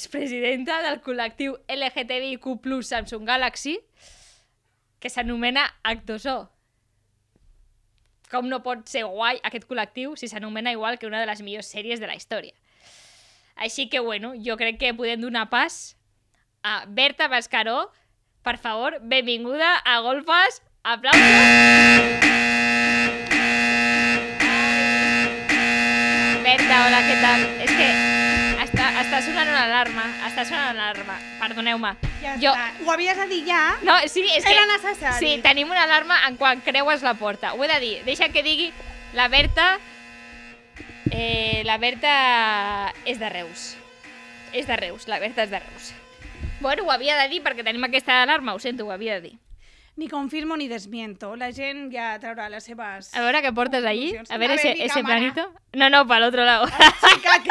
és presidenta del col·lectiu LGTBIQ+, Samsung Galaxy, que s'anomena Actosó. Com no pot ser guai aquest col·lectiu si s'anomena igual que una de les millors sèries de la història. Així que, bueno, jo crec que podem donar pas a Berta Mascaró. Per favor, benvinguda a Golfes. Aplausos. Berta, hola, què tal? És que està, sonant una alarma. Està sonant una alarma. Perdoneu-me. Ja Jo- està. Ho havies de dir ja? No, sí, és que... Era necessari. Sí, tenim una alarma en quan creues la porta. Ho he de dir. Deixa que digui la Berta... Eh, la Berta és de Reus. És de Reus, la Berta és de Reus. Bueno, ho havia de dir perquè tenim aquesta alarma, ho sento, ho havia de dir. Ni confirmo ni desmiento. La gent ja traurà les seves... A veure què portes allí. A ver A ese, ver, ese planito. No, no, para el otro lado. Chica, que...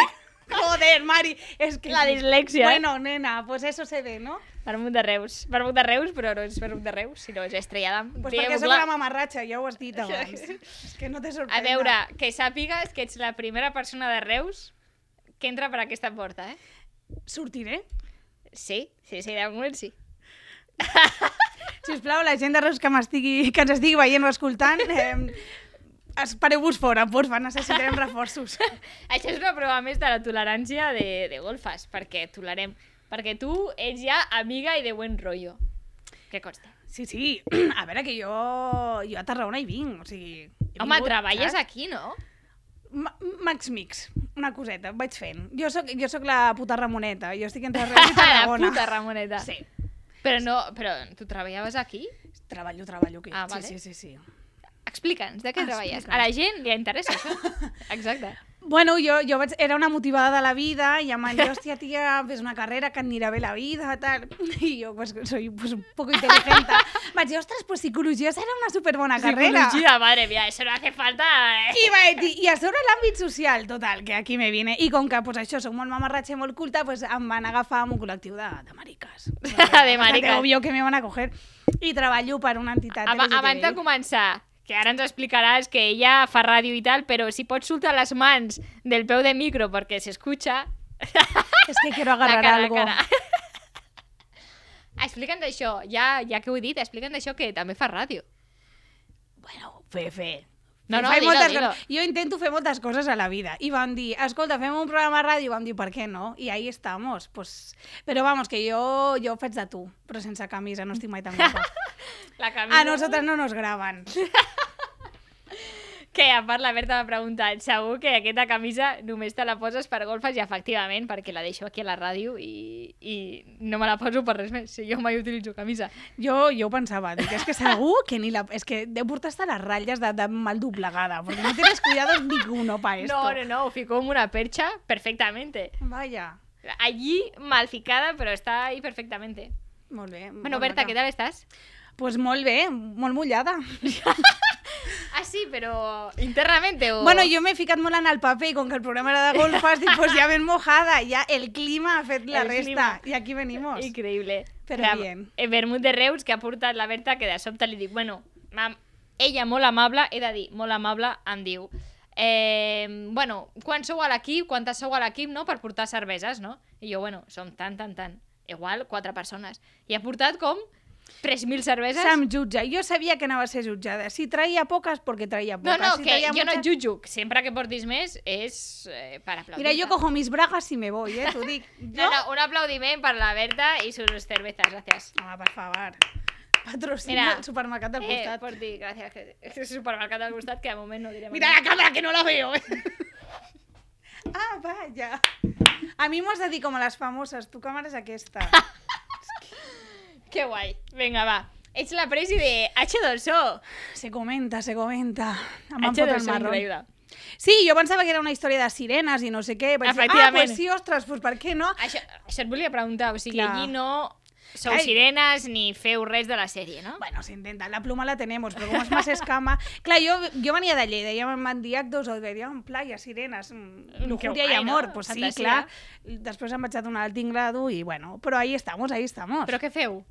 Joder, Mari, es que... La dislexia. Bueno, nena, pues eso se ve, ¿no? Vermut de Reus. Vermut de Reus, però no és vermut de Reus, sinó és Estrella d'Am. Pues perquè soc una mamarratxa, ja ho has dit abans. és que no te sorprenda. A veure, que sàpigues que ets la primera persona de Reus que entra per aquesta porta, eh? Sortiré? Sí, sí, sí, de moment sí. Sisplau, la gent de Reus que, que ens estigui veient o escoltant, eh, espereu-vos fora, porfa, necessitarem reforços. Això és una prova més de la tolerància de, de golfes, perquè tolerem. Perquè tu ets ja amiga i de buen rollo. Què consta? Sí, sí, a veure que jo, jo a Tarragona hi vinc, o sigui... Home, vingut, treballes saps? aquí, no? Ma- Max Mix, una coseta, vaig fent. Jo soc, jo soc la puta Ramoneta, jo estic entre Reus i la Tarragona. puta Ramoneta. Sí, Però no, però tu treballaves aquí? treballo, treballo aquí. Ah, vale. Sí, sí, sí, sí. Explica'ns, de què Ah, treballes? A la gent li interessa això. Exacte. Bueno, jo, jo vaig, era una motivada de la vida i em van dir, hòstia, tia, fes una carrera que et anirà bé la vida, tal. I jo, pues, soy pues, un poco inteligente. vaig dir, ostres, pues psicologia serà una superbona carrera. Psicología, madre mía, eso no hace falta... Eh? I vaig dir, i a sobre l'àmbit social, total, que aquí me vine. I com que pues, això, soc molt mamarratxa i molt culta, pues, em van agafar amb un col·lectiu de, de mariques. De mariques. Obvio que me van a coger. I treballo per una entitat LGTBI. abans de començar, que ara ens explicaràs que ella fa ràdio i tal, però si pots soltar les mans del peu de micro perquè s'escucha... És que quiero agarrar la cara, algo. La cara. Explica'ns això, ja, ja que ho he dit, explica'ns això que també fa ràdio. Bueno, fe, fe. No, no, dilo, moltes dilo. Jo intento fer moltes coses a la vida. I vam dir, escolta, fem un programa de ràdio. I vam dir, per què no? I ahí estamos. Pues... Però vamos, que jo, jo faig de tu, però sense camisa, no estic mai tan guapa. La camisa... A nosaltres no nos graven. Que a part la Berta m'ha preguntat, segur que aquesta camisa només te la poses per golfes i efectivament, perquè la deixo aquí a la ràdio i, i no me la poso per res més, si jo mai utilitzo camisa. Jo, jo ho pensava, dic, és que segur que ni la... És que deu portar hasta les ratlles de, de mal doblegada, perquè no tienes cuidados ninguno pa esto. No, no, no, ho fico en una percha perfectamente. Vaya. Allí mal ficada, però està ahí perfectamente. Molt bé. Bueno, molt Berta, maca. què tal estàs? Pues molt bé, molt mullada. Ah, sí, però internamente o... Bueno, jo m'he ficat molt en el paper i com que el programa era de golfes, dic, pues ja ben mojada, ja el clima ha fet la El resta. clima. I aquí venimos. Increïble. Però Clar, bien. El vermut de Reus que ha portat la Berta, que de sobte li dic, bueno, mam, ella molt amable, he de dir, molt amable, em diu, eh, bueno, quan sou a l'equip, quantes sou a l'equip, no?, per portar cerveses, no? I jo, bueno, som tant, tant, tant. Igual, quatre persones. I ha portat com 3.000 cerveses. Se'm jutja. Jo sabia que anava a ser jutjada. Si traia poques, perquè traia No, poques. no, si que jo no et muchas- jutjo. Sempre que portis més és eh, per aplaudir. Mira, yo cojo mis bragas y me voy, ¿eh? T'ho dic. No, Jo... no, un aplaudiment per la Berta i sus cervezas, gracias. Home, per favor. Patrocina Mira, el supermercat del Eh, costat. por ti, gracias. que- Es un supermercado al costat que de moment no direm. Mira la cámara que no la veo. eh. ah, vaya. A mi m'ho has de dir com a les famoses. Tu càmera és aquesta. Que guai. Vinga, va. Ets la presi de H2O. Se comenta, se comenta. Em van H2O, fotre el marrón. increïble. Sí, jo pensava que era una història de sirenes i no sé què. Vaig dir, ah, pues sí, ostres, pues per què no? Això, això et volia preguntar. O sigui, Clar. allí no sou Ai. sirenes ni feu res de la sèrie, no? Bueno, se intenta, la pluma la tenemos, però com és más escama... Clar, jo, jo venia de Lleida, ja em van dir actos, o veia en playa, sirenes, mm, Mm, lujuria i amor. no? Pues sí, Fantasia. clar. Després em vaig adonar al tinglado i bueno, però ahí estamos, ahí estamos. Però què feu?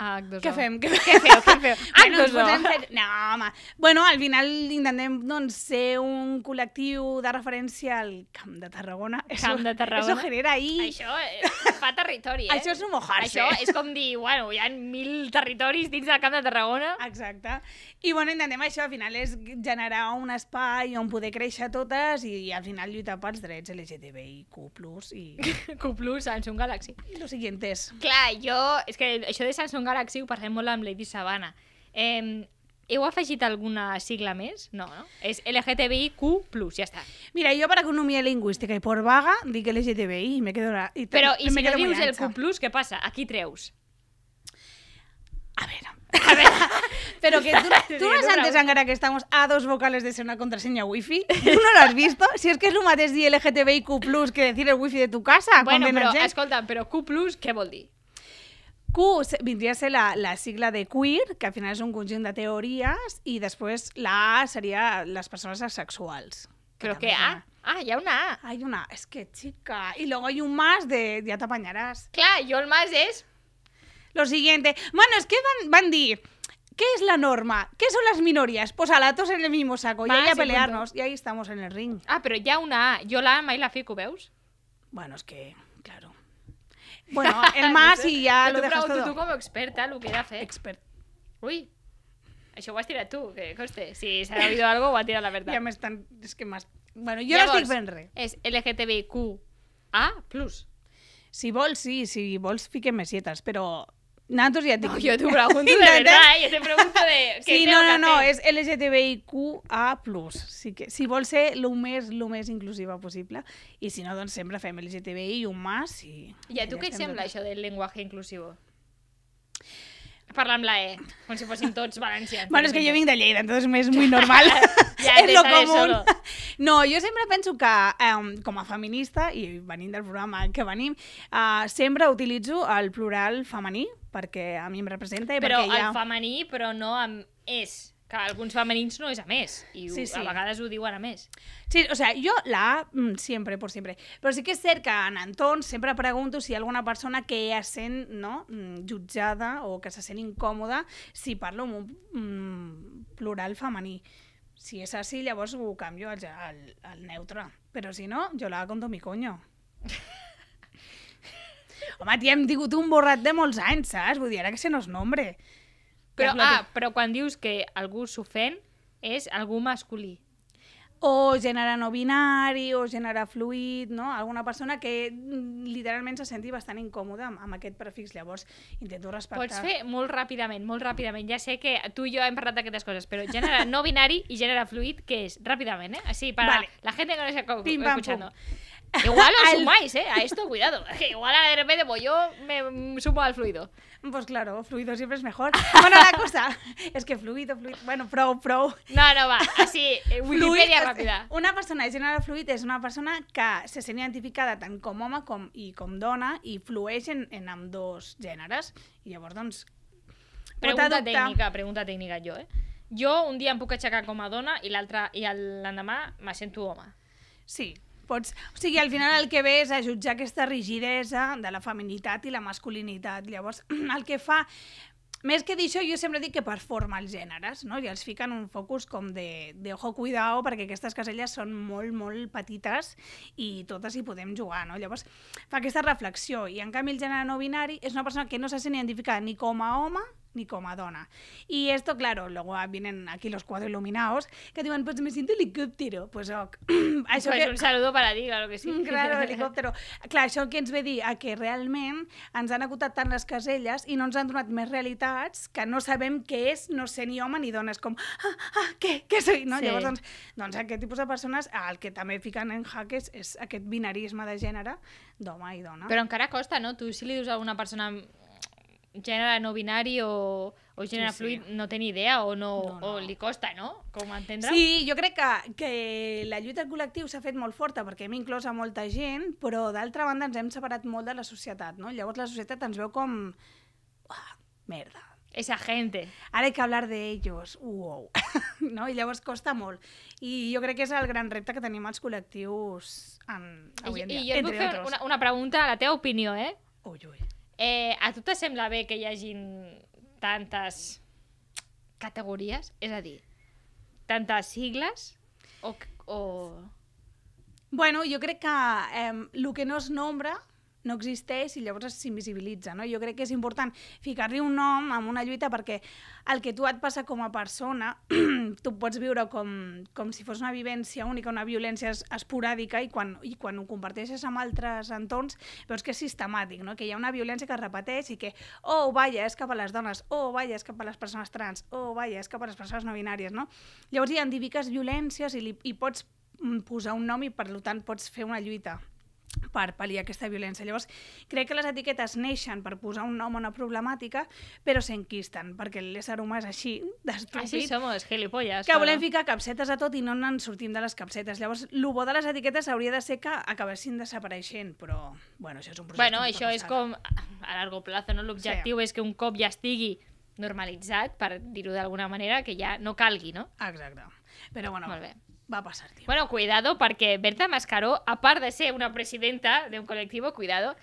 A H2O. Què fem? Què Què feu? Què feu? Bueno, ens H2O. posem fer... No, home. Bueno, al final intentem doncs, ser un col·lectiu de referència al Camp de Tarragona. Camp de Tarragona. Eso genera ahí... Això eh, fa territori, eh? Això és un mojarse. Això és com dir, bueno, hi ha mil territoris dins del Camp de Tarragona. Exacte. I bueno, intentem això, al final és generar un espai on poder créixer totes i, i al final lluitar pels drets LGTBIQ+, i, Q+, Samsung Galaxy. i lo siguientes. Clar, jo... És que això de Samsung Galaxy ho parlem molt amb Lady Sabana. Eh, heu afegit alguna sigla més? No, no? És LGTBIQ+, ja està. Mira, yo para economía lingüística y por vaga dic LGTBI y me quedo... la- te- Però, i me si no dius el. Q+, què passa? Aquí treus. A ver. A ver. Pero que tú, Sí, tú no has antes. Angara, que estamos a dos vocales de ser una contraseña wifi. ¿Tú no lo has visto? Si es que es lo más de LGTBIQ+, que decir el wifi de tu casa. Bueno, però, escolta, però Q+, què vol dir? Q vindria a ser la, la sigla de queer, que al final és un conjunt de teories, i després la A seria les persones asexuals. També què és A? Ah, hi ha una A. Hay una, es que chica. Y luego hay un más de ya te apañarás. Clar, jo el mas és... Lo siguiente. Bueno, es que van, van dir, ¿qué es la norma? ¿Qué son las minorías? Pues a la tos en el mismo saco. y Va, ahí a pelearnos. Y ahí estamos en el ring. Ah, però hi ha una A. Jo la A mai la fico, veus? Bueno, es que, claro. Bueno, el más y ya Jo lo dejas todo. tu com a experta, el que he de fer. Expert. Ui, això ho has tirat tu, que coste. Si s'ha habido algo, ho ha tirat la veritat. Ya me están... Es que más... Bueno, yo no estic fent res. és LGTBIQA+. Si vols, sí. Si vols, fiquem més lletres. Però nosaltres ja et dic... No, jo t'ho pregunto de verdad, jo te pregunto de... què Sí, no, no, que no, és LGTBIQA+. Sí que, si vols ser el més, el més inclusiva possible. I si no, doncs sempre fem LGTBI i un más i... I a tu ja què et sembla això del llenguaje inclusivo? Parla amb la E, com si fóssim tots valencians. Bueno, es que yo vengo de Lleida, entonces me es muy normal. Es te lo común. solo. No, jo sempre penso que, um, com a feminista, i venint del programa que venim, uh, sempre utilitzo el plural femení, perquè a mi em representa i Però perquè hi ha... el femení, però no amb és. Que alguns femenins no és a més. I Sí, sí, a vegades ho diuen a més. Sí, o sea, yo la A mm, siempre, por siempre. Però sí que és cert que en entorns sempre pregunto si hi ha alguna persona que es sent no, mm, jutjada o que se sent incòmoda si parlo amb un mm, plural femení. Si és així, llavors ho canvio al, al, al neutre. Però si no, jo la conto mi coño. Home, tia, hem tingut un borrat de molts anys, saps? Vull dir, ara que se nos nombre. Però, ah, però quan dius que algú s'ofèn, és algú masculí. o gènere no binari, o gènere fluid, no? Alguna persona que mm, literalment se senti bastant incòmoda amb, amb aquest prefix. Llavors, intento respectar... Pots fer molt ràpidament, molt ràpidament. Ja sé que tu i jo hem parlat d'aquestes coses, però gènere no binari i gènere fluid, què és? Ràpidament, ¿eh? Así, para Vale. la gente que no está co- Pim, pam, escuchando. Igual os Al- sumáis, ¿eh? A esto, cuidado. Que igual de repente, pues yo me sumo al fluido. Pues claro, fluido siempre es mejor. Bueno, la cosa es que fluido, fluido... Bueno, prou, prou. No, no, va. Así, eh, Wikipedia ràpida. Una persona de gènere fluid és una persona que se sent identificada tant com home com, i com dona i flueix en, en amb dos gèneres. I llavors, doncs, Pregunta adoptar- tècnica, pregunta tècnica jo, eh? Jo un dia em puc aixecar com a dona i l'altre i l'endemà me sento home. Sí, pots... O sigui, al final el que ve és a jutjar aquesta rigidesa de la feminitat i la masculinitat. Llavors, el que fa... Més que dir això, jo sempre dic que performa els gèneres, no? I els fica en un focus com de, de ojo cuidao, perquè aquestes caselles són molt, molt petites i totes hi podem jugar, no? Llavors, fa aquesta reflexió. I, en canvi, el gènere no binari és una persona que no se sent identificada ni com a home ni com a dona. Y esto, claro, luego vienen aquí los cuadros iluminados que diuen, pues me siento helicóptero. Pues, oh, això Pues que... un saludo para ti, claro que sí. Claro, helicòptero. Clar, això què ens ve dir? A que realment ens han acotat tant les caselles i no ens han donat més realitats que no sabem què és no ser ni home ni dona. És com, ah, ah, què, què soy? No? Sí. Llavors, doncs, doncs aquest tipus de persones, el que també fiquen en jaque és, és aquest binarisme de gènere d'home i dona. Però encara costa, no? Tu si li dius a una persona gènere no binari o, o gènere Sí, sí. fluid no té ni idea o, no, No, no. o li costa, no? Com entendre? Sí, jo crec que, que la lluita al col·lectiu s'ha fet molt forta perquè hem inclòs a molta gent, però d'altra banda ens hem separat molt de la societat, no? Llavors la societat ens veu com... Ah, merda. Esa gente. Ara hay que hablar de ellos. Uou. no? I llavors costa molt. I jo crec que és el gran repte que tenim els col·lectius en, avui I, en dia. I jo et puc entre fer una, una pregunta, la teva opinió, eh? Ui, ui. Eh a tu sembla bé que hi hagin tantes categories? És a dir, tantes sigles o... o... Bueno, jo crec que eh, el que no es nombra no existeix i llavors s'invisibilitza. No? Jo crec que és important ficar-li un nom a una lluita perquè el que tu et passa com a persona tu pots viure com, com si fos una vivència única, una violència es- esporàdica i quan, i quan ho comparteixes amb altres entorns veus que és sistemàtic, no? que hi ha una violència que es repeteix i que, oh, vaja, és cap a les dones, oh, vaja, és cap a les persones trans, oh, vaja, és cap a les persones no binàries. No? Llavors identifiques violències i, li, i pots mm, posar un nom i per tant pots fer una lluita per pal·liar aquesta violència. Llavors, crec que les etiquetes neixen per posar un nom a una problemàtica, però s'enquisten, perquè l'ésser humà és així, Així d'estúpid, somos, gilipolles. que volem ficar capsetes a tot i no ens sortim de les capsetes. Llavors, el bo de les etiquetes hauria de ser que acabessin desapareixent, però, bueno, això és un procés Bueno, això és com a largo plazo, no? L'objectiu és que un cop ja estigui normalitzat, per dir-ho d'alguna manera, que ja no calgui, no? Exacte. Però, bueno, Molt bé. Va passar, tio. Bueno, cuidado, perquè Berta Mascaró, a part de ser una presidenta d'un col·lectiu, cuidado,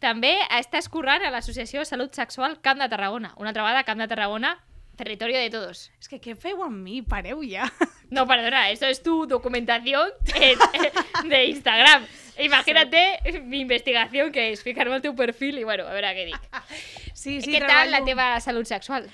també està escurrant a l'Associació de Salut Sexual Camp de Tarragona. Una altra vegada, Camp de Tarragona, territorio de todos. És que què feu amb mi? Pareu ja. No, perdona, esto es tu documentación en- de Instagram. Imagínate mi investigación, que es fijarme al teu perfil i, bueno, a veure què dic. Sí, sí, Què tal la teva salut sexual?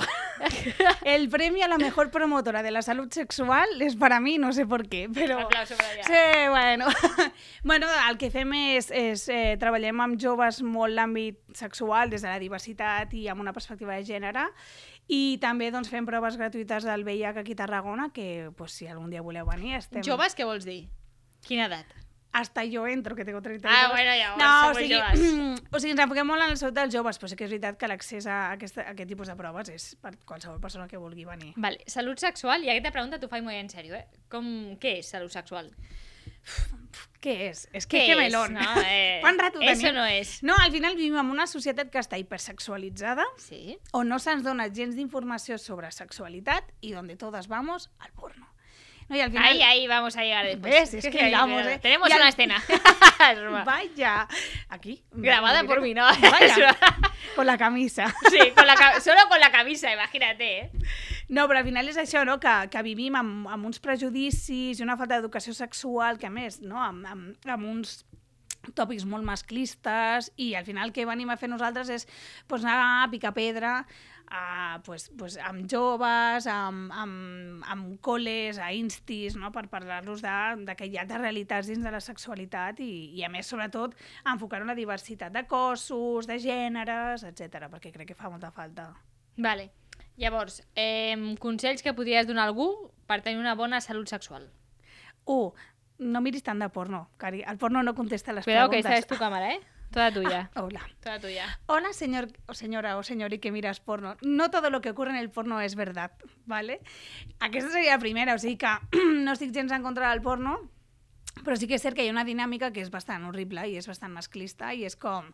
El premio a la mejor promotora de la salud sexual es para mí, no sé por qué, però... Aplauso per allà. Sí, bueno. bueno, el que fem és, és eh, treballem amb joves molt l'àmbit sexual, des de la diversitat i amb una perspectiva de gènere, i també doncs, fem proves gratuïtes del VIH aquí a Tarragona, que pues, si algun dia voleu venir, estem... Joves, què vols dir? Quina edat? Hasta yo entro, que tengo 30 Ah, anys. bueno, llavors, no, o sigui, joves. o sigui, ens enfoquem molt en la salut dels joves, però sí que és veritat que l'accés a, aquesta, a aquest tipus de proves és per qualsevol persona que vulgui venir. Vale, salut sexual, i aquesta pregunta t'ho faig molt en sèrio, eh? Com, què és salut sexual? Què és? És que Què melón. no? Eh, Quant rato eso tenim? no és. No, al final vivim en una societat que està hipersexualitzada, Sí? on no se'ns dona gens d'informació sobre sexualitat i donde todas vamos al porno. No, y al final... Ahí, ahí vamos a llegar después. ¿Ves? Es que mira, ¿eh? Tenemos Y al- una escena. Es broma. Vaya. Aquí. Grabada por mí, ¿no? Vaya. Con la camisa. Sí, con la ca- solo con la camisa, imagínate, eh? No, però al final és això, no? que, que vivim amb, amb uns prejudicis i una falta d'educació sexual que, a més, no? amb, amb, amb uns tòpics molt masclistes i al final el que venim a fer nosaltres és pues, anar a picar pedra a, pues, pues, amb joves, amb, amb, amb col·les, a instis, no? per parlar-los de, de que hi ha altres realitats dins de la sexualitat i, i a més, sobretot, enfocar una diversitat de cossos, de gèneres, etc perquè crec que fa molta falta. Vale. Llavors, eh, consells que podries donar a algú per tenir una bona salut sexual. 1. No miris tant de porno, Cari. El porno no contesta les Cuidado que preguntes. esta es tu cámara, ¿eh? Toda tuya. Hola. Toda tuya. Hola, señor o señora o señor y que miras porno. No todo lo que ocurre en el porno es verdad, ¿vale? Aquesta seria la primera, o sigui que no estic gens en contra del porno, però sí que és cert que hi ha una dinàmica que és bastant horrible i és bastant masclista i és com,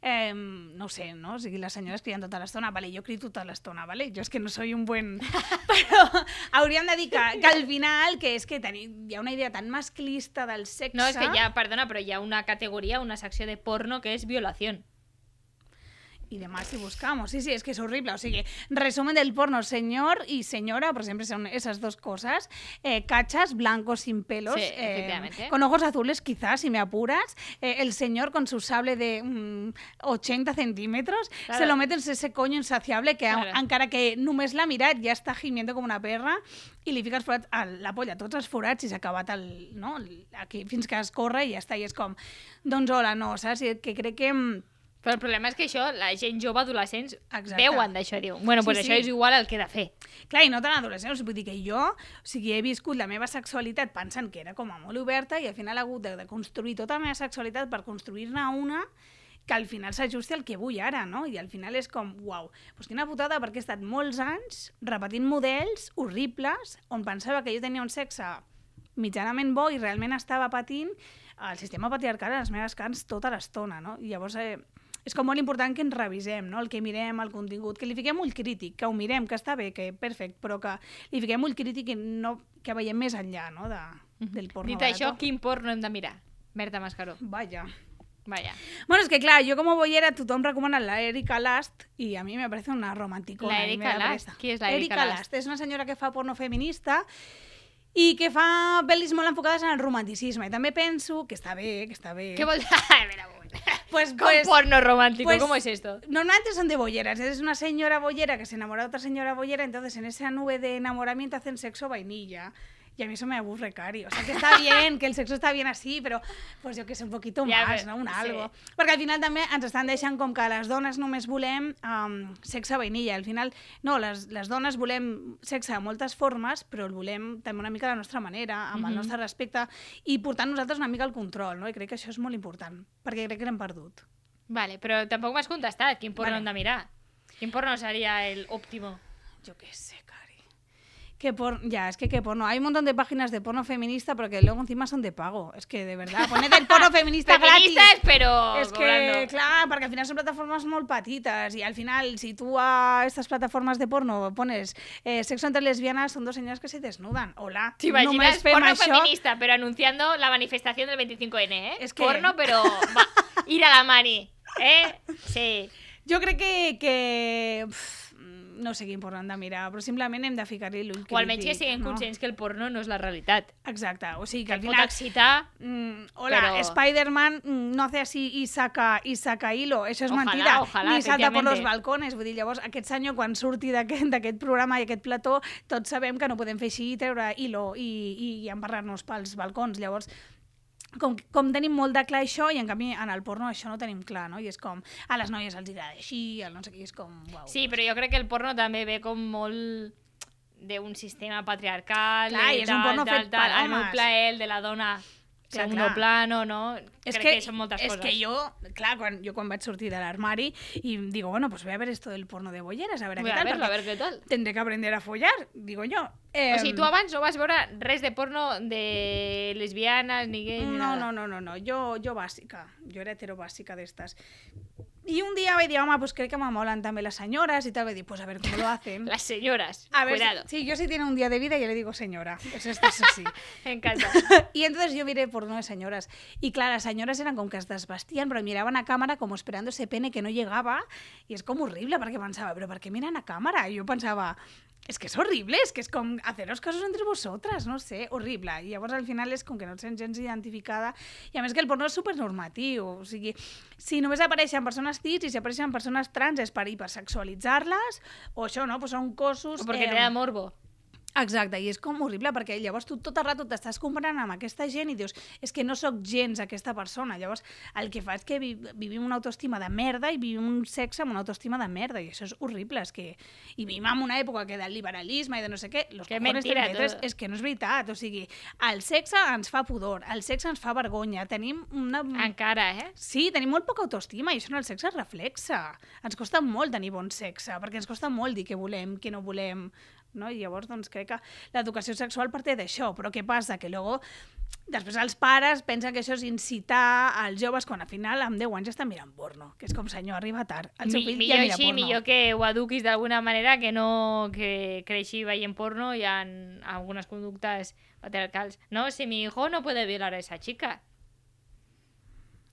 eh, no sé, no? O sigui, les senyores criden tota l'estona, vale, jo crido tota l'estona, vale? Jo és que no soy un buen... però hauríem de dir que, que al final, que és que teni, hi ha una idea tan masclista del sexe... No, es que ya, perdona, pero ya una categoría, una sección de porno que es violación. Y demás si buscamos. Sí, sí, es que es horrible. O sea, resumen del porno, señor y señora, por siempre son esas dos cosas. Eh, cachas, blancos sin pelos, Sí, eh, con ojos azules quizás, si me apuras. Eh, el señor con su sable de mm, 80 centímetros, Claro. se lo mete en ese coño insaciable que Claro. encara que només l'ha mirat ja està gimiendo com una perra i li fiques forats a la polla, tots els forats i s'ha acabat el, no? aquí fins que es corre i ja està, i és com doncs hola, no, saps? I Que crec que mm, Però el problema és que això, la gent jove, adolescents, Exacte. veuen d'això i diuen, bueno, Sí, pues sí. això és igual el que he de fer. Clar, i no tan adolescents, vull dir que jo, o sigui, he viscut la meva sexualitat pensant que era com a molt oberta i al final he hagut de, de construir tota la meva sexualitat per construir-ne una que al final s'ajusti al que vull ara, no? I al final és com, uau, doncs quina putada, perquè he estat molts anys repetint models horribles on pensava que jo tenia un sexe mitjanament bo i realment estava patint el sistema patriarcal a les meves carns tota l'estona, no? I llavors eh, és com molt important que ens revisem, no? el que mirem, el contingut, que li fiquem ull crític, que ho mirem, que està bé, que perfecte, però que li fiquem ull crític i no, que veiem més enllà no? de, del porno Dit això, quin porno hem de mirar? Berta Mascaró. Vaja. Vaya. Bueno, es que claro, yo como boyera, tothom recomana la Erika Last y a mí me parece una romanticona. La Erika Last? Qui és la Erika Last? És una senyora que fa porno feminista i que fa pel·lis molt enfocades en el romanticisme. I també penso que està bé, que està bé. ¿Qué vol... A ver, a ver. Pues, Con pues, porno romántico, pues- ¿cómo es esto? Normalmente son de bolleras. Es una señora bollera que se enamora de otra señora bollera, entonces en esa nube de enamoramiento hacen sexo vainilla. Y a mí eso me aburre, Cari. O sea, que está bien, que el sexo está bien así, pero pues yo que sé, un poquito Ya, más, no? Un sí. algo. Perquè al final també ens estan deixant com que les dones només volem um, sexe vainilla. Al final, no, les, les dones volem sexe de moltes formes, però el volem també una mica de la nostra manera, amb el Mhm. nostre respecte, i portant nosaltres una mica el control, no? I crec que això és molt important, perquè crec que l'hem perdut. Vale, pero tampoco me has contestado. ¿Quién porno Vale. anda a mirar? ¿Quién porno sería el óptimo? Yo qué sé. Que por... Ya, es que qué porno. Hay un montón de páginas de porno feminista, pero que luego encima son de pago. Es que, de verdad, poned el porno feminista gratis. Pero És que, cobrando. clar, perquè al final són plataformes molt petites i al final, si tu a estas plataformes de porno pones eh, sexo entre lesbianas, son dos senyores que se desnuden. Hola, ¿Te imaginas fem porno feminista, pero anunciando la manifestación del 25N, eh? Es que- Porno, pero va, ir a la mani, eh? Sí. Jo crec que, que no porno hem de mirar, però simplement hem de ficar-hi l'ull O almenys que crític, siguin no? conscients que el porno no és la realitat. Exacte, o sigui que Que al et pot final excitar... Mm, hola, Pero- Spider-Man mm, no hace así y saca, y saca hilo. Això és Ojalá, mentida. ojalá, Ni salta per los balcones. Vull dir, llavors, aquest senyor, quan surti d'aquest programa i aquest plató, tots sabem que no podem fer així, treure hilo i, i, i embarrar-nos pels balcons. Llavors, com, com tenim molt de clar això, i en canvi en el porno això no tenim clar, no? I és com, a les noies els agrada així, el no sé què, és com, uau. Sí, però jo crec que el porno també ve com molt d'un sistema patriarcal, Clar, i és un tal, porno tal, fet tal, per el meu homes. plaer, el de la dona Clar, segundo clar. plano, no? És crec que, que, són moltes és coses. que jo, clar, quan, jo quan vaig sortir de l'armari i digo, bueno, pues voy a ver esto del porno de bolleras, a qué a tal, verlo, a ver què tal. tendré que aprender a follar, digo yo. Eh, O sigui, tu abans no vas veure res de porno de lesbianes, ni gay, ni No, nada. no, no, no, no, yo, yo bàsica, jo era hetero bàsica d'estes. I un dia vaig dir, home, pues crec que m'amolen també les senyores i tal, vaig dir, pues a ver cómo lo hacen. Las señoras, A ver, cuidado. si, si yo si tiene un día de vida, yo le digo señora. Eso, esto es así. Me encanta. y entonces yo miré porno de señoras. Y claro, las señoras eran como que desvestían, pero miraban a cámara como esperando ese pene que no llegaba. Y es como horrible, porque pensaba, pero ¿por qué miran a cámara? Y yo pensaba, es que es horrible, es que es com haceros casos entre vosotras, no sé, horrible. I llavors al final és com que no et sents gens identificada. I a més que el porno és supernormatiu. O sigui, si només apareixen persones cis i si apareixen persones trans és per hipersexualitzar-les o això, no? Pues són cossos... O perquè eh, da morbo. Exacte, i és com horrible perquè llavors tu tot el rato t'estàs comparant amb aquesta gent i dius és que no sóc gens aquesta persona. Llavors el que fa és que vi vivim una autoestima de merda i vivim un sexe amb una autoestima de merda i això és horrible. És que... I vivim en una època que del liberalisme i de no sé què, los Que mentira, 33, tot. és que no és veritat. O sigui, el sexe ens fa pudor, el sexe ens fa vergonya, tenim una... Encara, eh? Sí, tenim molt poca autoestima i això en el sexe es reflexa. Ens costa molt tenir bon sexe, perquè ens costa molt dir què volem, què no volem, no? I llavors, doncs, crec que l'educació sexual parteix d'això, però què passa? Que luego, després els pares pensen que això és incitar als joves quan al final amb 10 anys estan mirant porno, que és com, senyor, arriba tard. El seu Mi, fill millor ja mira així, porno. millor que ho eduquis d'alguna manera que no que creixi veient porno i en algunes conductes patriarcals. No, si mi hijo no puede violar a esa chica.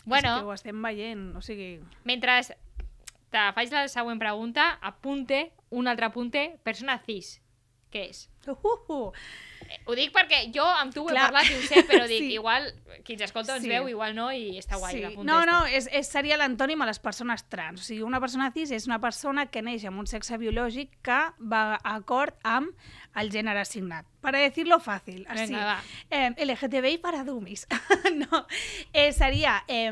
Bueno, És que ho estem veient, o sigui... mentre te faig la següent pregunta, apunte, un altre apunte, persona cis. Què és? Uh, uh. Eh, Ho dic perquè jo amb tu ho he Clar. parlat i ho sé, però dic, Sí. igual qui ens escolta ens Sí. veu, igual no, i està guai Sí. No, no, és, és, seria l'antònim a les persones trans. O sigui, una persona cis és una persona que neix amb un sexe biològic que va acord amb el gènere assignat. Para decirlo fàcil, així. Vinga, va. Eh, LGTBI para dummies. no. Eh, seria eh,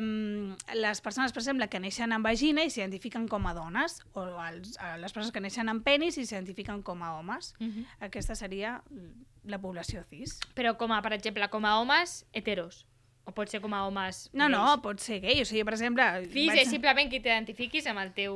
les persones, per exemple, que neixen amb vagina i s'identifiquen com a dones, o els, les persones que neixen amb penis i s'identifiquen com a homes. Mhm. Aquesta seria la població cis. Però com a, per exemple, com a homes heteros. O pot ser com a homes No, no, gais. pot ser gay. O sigui, per exemple... Cis vaig- és simplement que t'identifiquis amb el teu...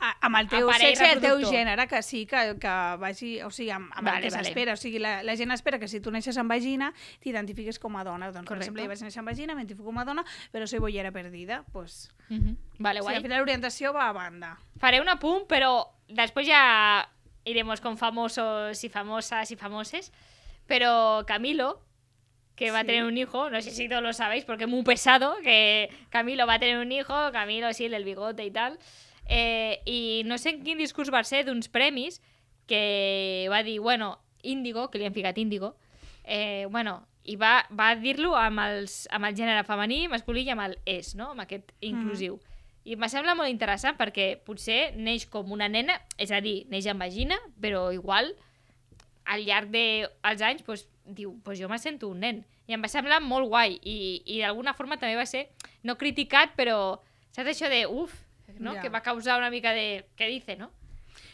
A, amb el teu Aparell sexe i el teu gènere, que sí, que, que vagi, o sigui, amb, amb Vale, el que vale. s'espera. O sigui, la, la gent espera que si tu neixes amb vagina, t'identifiques com a dona. Doncs, per Correcte. exemple, jo vaig néixer amb vagina, m'identifico com a dona, però soy bollera perdida. Pues, Vale, o sigui, guai. al final l'orientació va a banda. Faré un apunt, però després ja iremos con famosos i famosas i famoses. Però Camilo, que va a Sí. tener un hijo, no sé si todos lo sabéis porque es muy pesado, que Camilo va a tener un hijo, Camilo sí, el del bigote i tal, eh, i no sé en quin discurs va ser d'uns premis que va dir, bueno, Índigo, que li han ficat Índigo, eh, bueno, i va, va dir-lo amb, els, amb el gènere femení, masculí i amb el es, no? amb aquest inclusiu. I em sembla molt interessant perquè potser neix com una nena, és a dir, neix amb vagina, però igual al llarg dels anys pues, diu, pues jo me sento un nen. I em va semblar molt guai. I, i d'alguna forma també va ser, no criticat, però saps això de, uf, no? Ja. que va causar una mica de... Què dice, no?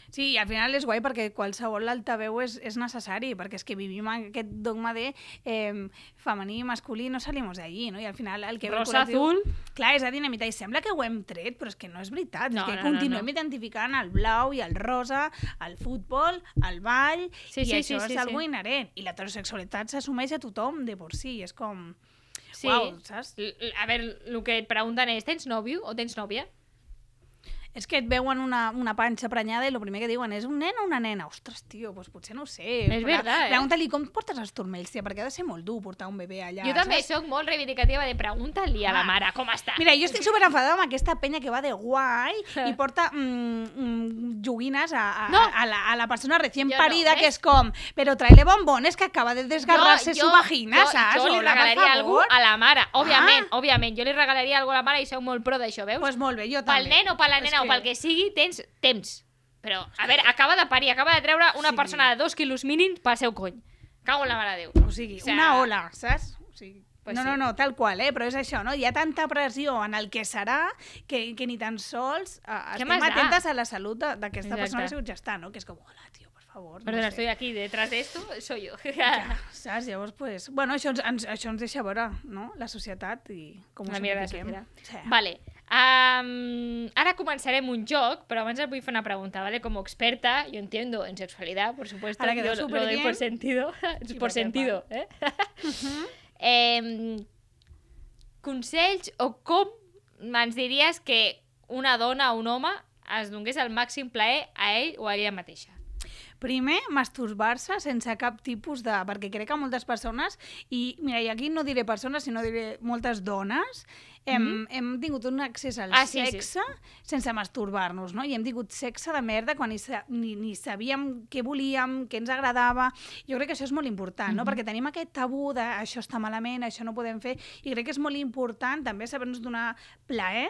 Sí, i al final és guai perquè qualsevol altaveu és, és necessari, perquè és que vivim aquest dogma de eh, femení i masculí, no salimos de allí, no? I al final el que Rosa, col·lectiu- azul... Clar, és a dinamitar, i sembla que ho hem tret, però és que no és veritat. No, és que no, no, continuem no. identificant el blau i el rosa, el futbol, el ball, Sí, i sí, això sí, sí, és algo sí. inherent. I l'heterosexualitat s'assumeix a tothom de por si, és com... Sí. Uau, saps? A veure, el que et pregunten és, tens nòvio o tens nòvia? És que et veuen una, una panxa prenyada i el primer que diuen és un nen o una nena? Ostres, tio, doncs potser no ho sé. És verdad, eh? Pregunta-li com portes els turmells, tia, perquè ha de ser molt dur portar un bebè allà, jo també saps? sóc molt reivindicativa de pregunta-li a la Ah. mare com està. Mira, jo estic super enfadada amb aquesta penya que va de guai i porta mm, mm, joguines a, a, No. a, la, a la persona recién Jo no, parida, que ¿ves? és com, però tráele bombones que acaba de desgarrarse su vagina, jo, saps? Jo li Hola, regalaria algú a la mare, òbviament, Ah. òbviament. Jo li regalaria algú a la mare i sou molt pro d'això, veus? Pues molt bé, jo pel també. nen o per la nena pel que sigui, tens temps. Però, a veure, acaba de parir, acaba de treure una Sí. persona de dos quilos mínims pel seu cony. Cago en la mare de Déu. O sigui, O sea, una ola, saps? O sigui, Pues no, sí. no, no, tal qual, eh? però és això, no? Hi ha tanta pressió en el que serà que, que ni tan sols Què estem atentes a la salut d'aquesta persona que ha sigut gestant, no? Que és com, hola, tio, per favor. Perdona, no estoy sé. aquí, detrás de esto soy yo. Ja, saps? Llavors, pues, bueno, això ens, ens, això ens deixa veure no? la societat i com ho Una simplifiquem. Sí. Vale. Um, ara començarem un joc, però abans et vull fer una pregunta, ¿vale? Como experta, yo entiendo en sexualidad, por supuesto. Ahora quedó yo lo- lo doy por sentido. Sí, por sentido, eh? Em, consells o com ens diries que una dona o un home es donés el màxim plaer a ell o a ella mateixa? Primer, masturbar-se sense cap tipus de... Perquè crec que moltes persones, i mira, i aquí no diré persones, sinó diré moltes dones, hem, hem tingut un accés al. Ah, sí, sí. sexe sense masturbar-nos, no? I hem tingut sexe de merda quan ni, sa- ni, ni sabíem què volíem, què ens agradava. Jo crec que això és molt important, no? Mhm. Perquè tenim aquest tabú de això està malament, això no podem fer, i crec que és molt important també saber-nos donar plaer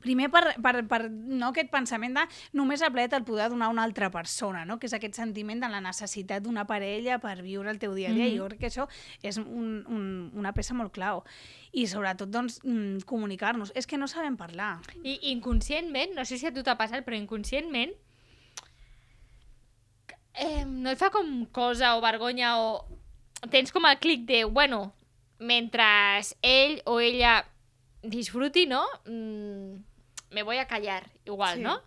Primer per, per, per no aquest pensament de només el plaer te'l podrà donar una altra persona, no? que és aquest sentiment de la necessitat d'una parella per viure el teu dia a dia. Mm -hmm. Jo crec que això és un, un, una peça molt clau. I sobretot doncs, mm, comunicar-nos. És que no sabem parlar. I inconscientment, no sé si a tu t'ha passat, però inconscientment eh, no et fa com cosa o vergonya o tens com el clic de, bueno, mentre ell o ella disfruti, no? Mm, me voy a callar, igual, Sí. no?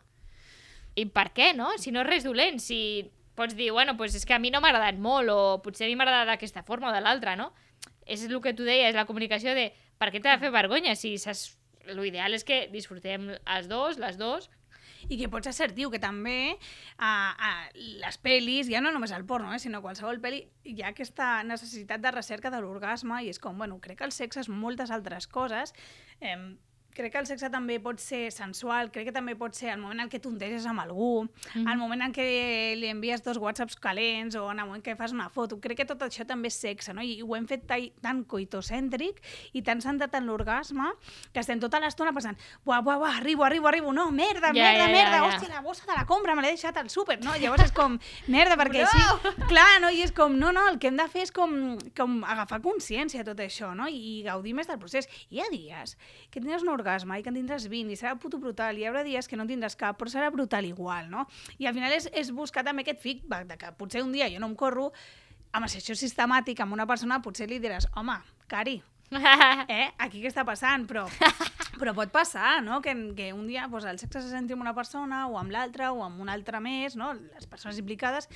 I per què, no? Si no és res dolent, si pots dir, bueno, pues és que a mi no m'ha agradat molt, o potser a mi m'ha agradat d'aquesta forma o de l'altra, no? És el que tu deies, la comunicació de per què t'ha de fer vergonya? Si saps... Lo ideal és que disfrutem els dos, les dos, I que pots ser assertiu, que també a, a les pel·lis, ja no només el porno, eh, sinó qualsevol pel·li, hi ha aquesta necessitat de recerca de l'orgasme i és com, bueno, crec que el sexe és moltes altres coses. Eh, crec que el sexe també pot ser sensual, crec que també pot ser el moment en què tonteges amb algú, Mhm. el moment en què li envies dos whatsapps calents o en el moment que fas una foto. Crec que tot això també és sexe, no? I ho hem fet tan, coitocèntric i tan centrat en l'orgasme que estem tota l'estona pensant buah, buah, buah, arribo, arribo, arribo, no, merda, Ja, merda, ja, merda, ja. hòstia, la bossa de la compra me l'he deixat al súper, no? Llavors és com, merda, perquè així... Clar, no? I és com, no, no, el que hem de fer és com, com agafar consciència de tot això, no? I gaudir més del procés. I hi ha dies que tindràs un orgasme i que en tindràs 20 i serà puto brutal, i hi haurà dies que no en tindràs cap, però serà brutal igual, no? I al final és, és buscar també aquest feedback de que potser un dia jo no em corro, amb això sistemàtic amb una persona potser li diràs, home, Cari, eh, aquí què està passant? Però, però pot passar, no? Que, que un dia pues, el sexe se centri amb una persona o amb l'altra o amb una altra més, no? les persones implicades,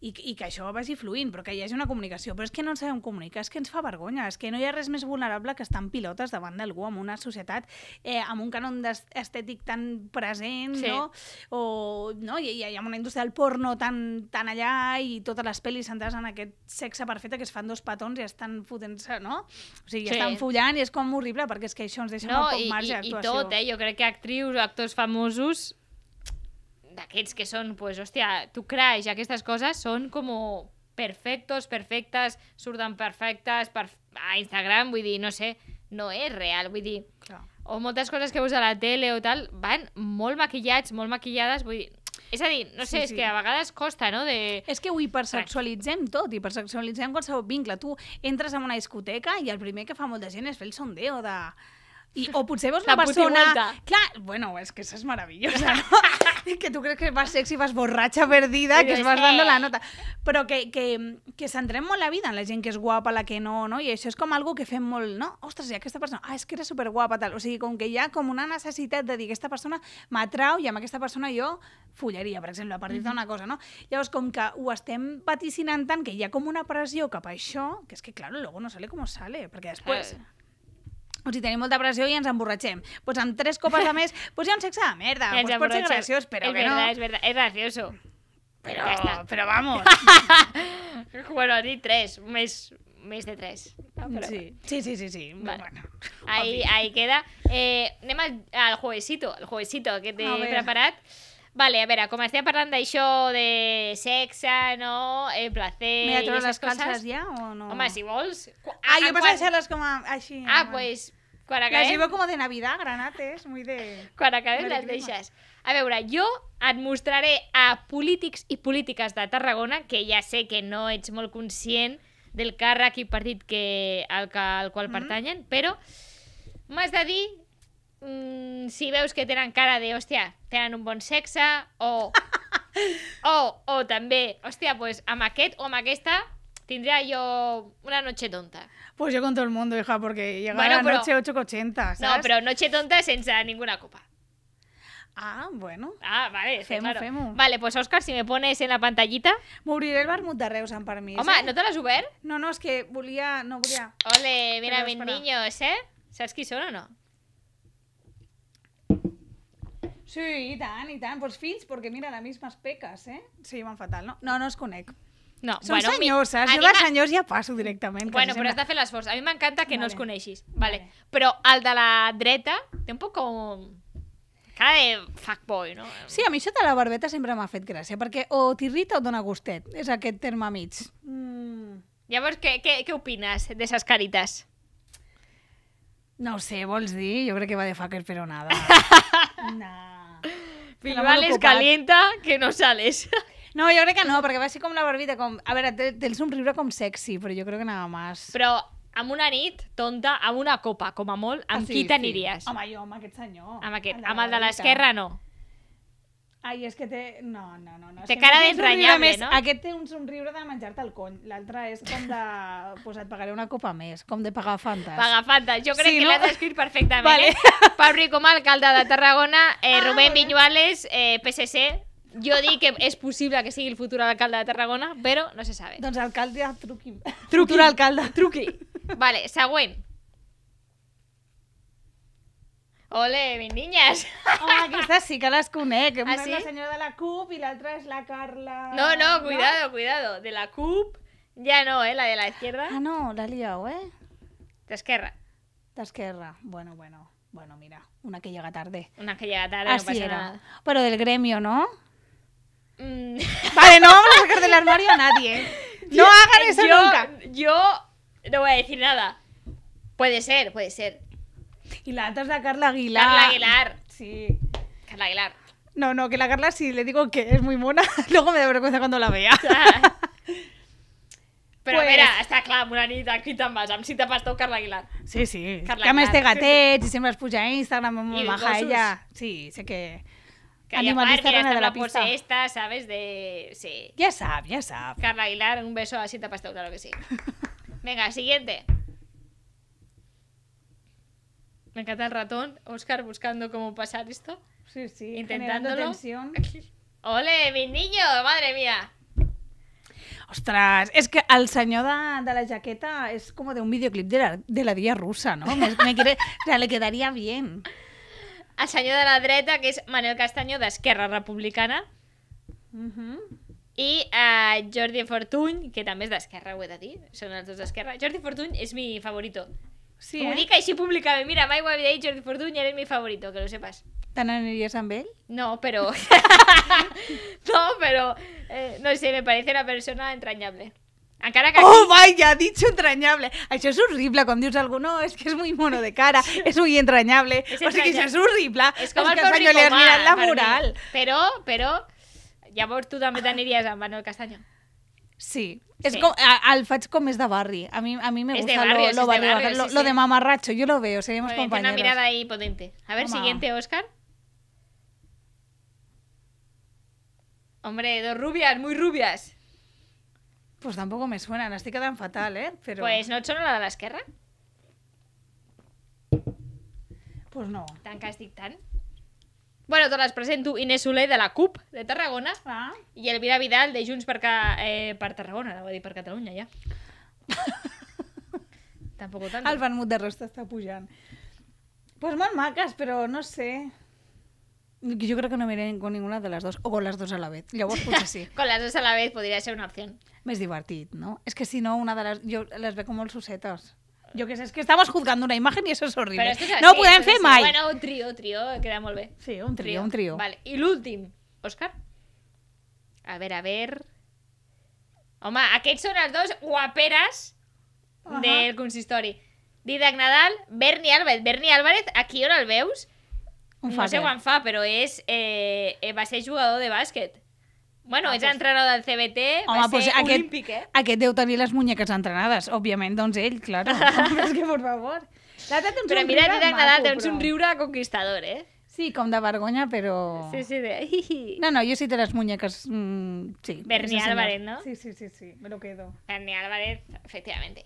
i, i que això vagi fluint, però que hi hagi una comunicació. Però és que no ens sabem comunicar, és que ens fa vergonya, és que no hi ha res més vulnerable que estar en pilotes davant d'algú en una societat eh, amb un canon estètic tan present, Sí. no? O, no? I, i amb una indústria del porno tan, tan allà i totes les pel·lis centrades en aquest sexe perfecte que es fan dos petons i estan fotent-se, no? O sigui, Sí. estan follant i és com horrible perquè és que això ens deixa No, molt poc i, marge i, i d'actuació. tot, eh? Jo crec que actrius o actors famosos d'aquests que són, pues, hòstia, tu crash, aquestes coses són com perfectos, perfectes, surten perfectes per, a Instagram, vull dir, no sé, no és real, vull dir, Clar. o moltes coses que veus a la tele o tal, van molt maquillats, molt maquillades, vull dir, és a dir, no sé, Sí, és sí. que a vegades costa, no?, de... És que ho hipersexualitzem tot, hipersexualitzem qualsevol vincle. Tu entres en una discoteca i el primer que fa molta gent és fer el sondeo de... I, o potser veus La una persona... putivuelta. Clar, bueno, és que això és meravellosa, no? que tu creus que vas sexy, vas borratxa, perdida, que es vas dando la nota. Però que, que, que centrem molt la vida en la gent que és guapa, la que no, no? I això és com algo que fem molt, no? Ostres, i aquesta persona, ah, és que era superguapa, tal. O sigui, com que hi ha com una necessitat de dir aquesta persona m'atrau i amb aquesta persona jo follaria, per exemple, per dir-te una cosa, no? Llavors, com que ho estem vaticinant tant que hi ha com una pressió cap a això, que és que, claro, luego no sale como sale, perquè després... Eh. O sigui, tenim molta pressió i ens emborratxem. Pues amb tres copes de més, pues hi ha un sexe de merda. Ens Pues pot ser graciós, però es que verdad, no. Es verdad, es gracioso. Però, Ja està. però vamos. bueno, has dit tres, més, més de tres. No, però- Sí, sí, sí, sí. sí. Vale. Bueno. Ahí, ahí queda. Eh, anem al, al jueguecito, el jueguecito que t'he A veure. Vale, a veure, com estem parlant d'això de sexe, no? Eh, placer M'he de treure les calces ja o no? Home, si vols... Ah, jo en pensava quan- deixar-les com a, així. Ah, home. pues, quan acabem, llevo como de Navidad, granates, muy de... quan acabem les deixes. A veure, jo et mostraré a polítics i polítiques de Tarragona, que ja sé que no ets molt conscient del càrrec i partit que, al, que, al qual Mhm. pertanyen, però m'has de dir mm, si veus que tenen cara de, hòstia, tenen un bon sexe, o, o, o també, hòstia, pues, amb aquest o amb aquesta tindria jo una noche tonta. Pues yo con todo el mundo, hija, porque llega Bueno, la pero- noche 8.80, ¿sabes? No, però noche tonta sense ninguna copa. Ah, bueno. Ah, vale, claro. fem-ho. Vale, pues Òscar, si me pones en la pantallita... M'obriré el vermut de Reus, amb permís. Home, eh? no te l'has obert? No, no, és que volia... No volia... Ole, mira, mis niños, ¿eh? ¿Sabes qui són o no? Sí, i tant, i tant. Pues fills, porque mira, las mismas pecas, eh? Sí, van fatal, no? No, no els conec. No, Són mi- senyors, saps? Jo dels senyors ja passo directament. Bueno, però has de fer l'esforç. A mi m'encanta que no els Vale. coneixis. Vale. Vale. Però el de la dreta té un poc com... Cara de fuckboy, no? Sí, a mi això de la barbeta sempre m'ha fet gràcia, perquè o t'irrita o et dona gustet. És aquest terme mig. Mm. Llavors, què, què, què opines de esas caritas? No ho sé, vols dir? Jo crec que va de fucker, però nada. no. Però Igual molt es ocupat. calienta que no sales. No, jo crec que no, perquè va ser com la barbita, com... A veure, té, té el somriure com sexy, però jo crec que nada más. Però amb una nit, tonta, amb una copa, com a molt, amb qui t'aniries? Ah, Home, jo amb aquest senyor. Amb aquest. Amb el de l'esquerra, no. Ai, és que té... No, no, no. no. Té cara d'entranyable, més- no? Aquest té un somriure de menjar-te el cony. L'altre és com de... pues et pagaré una copa més, com de pagar fantes. Pagafanta. Jo crec Sí, que no? l'has descrit perfectament. Vale. Eh? Pau Rico, alcalde de Tarragona, eh, Ah, Rubén bé. Viñuales, eh, PSC. Jo dic que és possible que sigui el futur alcalde de Tarragona, però no se sabe. Doncs alcalde, truqui. Truqui. Futur alcalde. Truqui. Vale, següent. Ole, mis niñas. Home, aquestes sí que les conec. Una Ah, és sí? la senyora de la CUP i l'altra és la Carla... No, no, cuidado, cuidado. De la CUP, ya no, ¿eh? La de la izquierda. Ah, no, l'ha liat, eh? De Esquerra. D'Esquerra. Bueno, bueno. Bueno, mira, una que llega tarde. Una que llega tarde, Así no pasa era. nada. Pero del gremio, ¿no? Mm, Vale, no vamos a sacar del armario a nadie. No hagan eso yo, nunca. Yo no voy a decir nada. Puede ser, puede ser. Y la otra es la Carla Aguilar. Carla Aguilar. Sí. Carla Aguilar. No, no, que la Carla sí le digo que es muy mona. Luego me da vergüenza cuando la vea. Però Pues- pues... mira, està clar, una nit aquí te'n vas, amb cita pastor Carla Aguilar. Sí, sí. Carla que a més té gatets i sempre es puja a Instagram amb I maja ella. Sí, sé que... Que reina està de la pista. esta, ¿sabes? De... Sí. Ja sap, ja sap. Carla Aguilar, un beso a Cita Pastor, claro que sí. Venga, siguiente. Me encanta el ratón. Oscar buscando cómo pasar esto. Sí, sí. Intentándolo. Tensión. ¡Ole, mi niño! ¡Madre mía! Ostres, és que el senyor de, de la jaqueta és com de un videoclip de la, de la dia russa, ¿no? Me, me quiere, o sea, le quedaría bien. El senyor de la dreta, que és Manel Castanyo, d'Esquerra Republicana, Uh -huh. i uh, Jordi Fortuny, que també és d'Esquerra, ho he de dir, són els dos d'Esquerra. Jordi Fortuny és mi favorito. Sí, Sí, ho eh? dic així públicament. Mira, ho havia dit, Jordi Fortuny eres mi favorito, que lo sepas. Te n'aniries amb ell? No, pero... no, pero... eh, no sé, me parece una persona entrañable. Encara que aquí... Oh, vaya, dicho entrañable. Això és horrible, quan dius algú, no, és que és muy mono de cara, és muy entrañable. És o sigui, això és horrible. És com és el Ricomà, mirat la moral. Però, però... Llavors tu també t'aniries amb Manuel Castaño. Sí, és Sí. com, a, el faig com de barri. A mi, a mi me Es de gusta lo, es de barrio, barrio, lo, sí, lo sí. de mamarracho, yo lo veo, seríamos bien, tiene una compañeros. mirada ahí potente. A ver, Toma. siguiente, Oscar. Hombre, dos rubias, muy rubias. Pues tampoco me suenan, estic quedant fatal, eh? Però... Pues no et sona la de l'esquerra? pues no. Tant que estic tant. Bueno, te les presento Inés Soler de la CUP de Tarragona Ah. i Elvira Vidal de Junts per, ca... eh, per Tarragona, anava a dir per Catalunya, ja. Tampoc tant. El vermut de rosta està pujant. Pues molt maques, però no sé. Jo crec que no miré con ninguna de les dos, o con les dos a la vez. Llavors potser sí. Con las dos a la vez podría ser una opción. Més divertit, ¿no? És que si no, una de les... Jo les veig com molt susetes. Jo que sé, és que estamos juzgando una imagen y eso es horrible. Però así, no ho podem fer mai. Bueno, un trio, trio, queda molt bé. Sí, un trio, un trio. Vale. I l'últim, Òscar? A ver, a ver... Home, aquests són els dos guaperes Ahà. del consistori. Didac Nadal, Berni Álvarez. Berni Álvarez, aquí on el veus? Un no sé quan fa, però és, eh, eh, va ser jugador de bàsquet. Bueno, Ah, és pues- entrenador del CBT, Home, va pues ser aquest, olímpic, eh? aquest deu tenir les muñeques entrenades, òbviament, doncs ell. Home, és que, por favor. L'altre té un Però mira, maco, Nadal té un somriure conquistador, eh? Sí, com de vergonya, però... Sí, sí, de... No, no, yo sí te las muñecas, mm, sí. Berni ese señor. Álvarez, ¿no? Sí, sí, sí, sí, me lo quedo. Berni Álvarez, efectivamente.